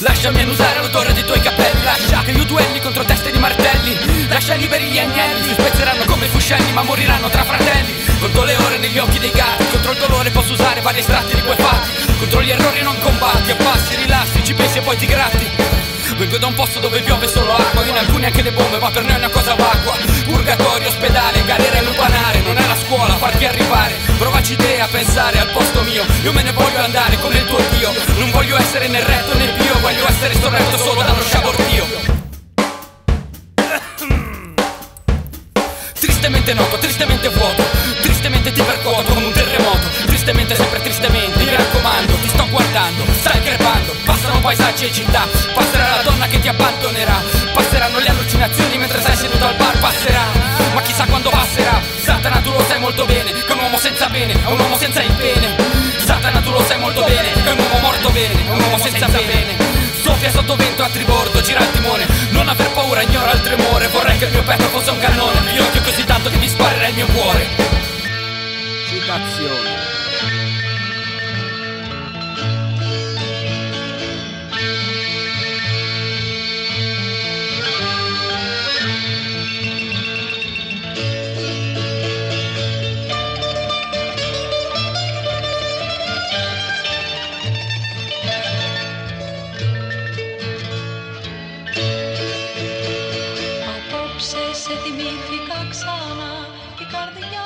Lasciami annusare l'odore dei tuoi capelli. Lascia che io duelli contro teste di martelli. Lascia liberi gli agnelli. Si spezzeranno come fuscelli ma moriranno tra fratelli. Conto le ore negli occhi dei gatti. Contro il dolore posso usare vari estratti di quei fatti. Contro gli errori non combatti. Abbassi, rilassi, ci pensi e poi ti gratti. Vengo da un posto dove piove solo acqua. In alcuni anche le bombe ma per noi è una cosa vacua. Purgatorio, ospedale, galera e lupanare Non è la scuola farti arrivare. Provaci te a pensare al posto mio. Io me ne voglio andare come il tuo Dio. Non voglio essere né retto né pio essere sorretto solo dallo sciabordio Tristemente noto, tristemente vuoto. Tristemente ti percuoto come un terremoto. Tristemente sempre tristemente Mi raccomando, ti sto guardando Stai crepando. Passano paesaggi e città Passerà la donna che ti abbandonerà. Passeranno le allucinazioni mentre sei seduto al bar Passerà. Ma chissà quando passerà. Satana tu lo sai molto bene Che un uomo senza bene è un uomo senza il bene Satana tu lo sai molto bene Che un uomo morto bene è un uomo senza bene Soffia sotto vento a tribordo, gira il timone. Non aver paura, ignora il tremore. Vorrei che il mio petto fosse un cannone. Io odio così tanto che mi sparerà il mio cuore. Citazione. Σε θυμήθηκα ξανά. Και η καρδιά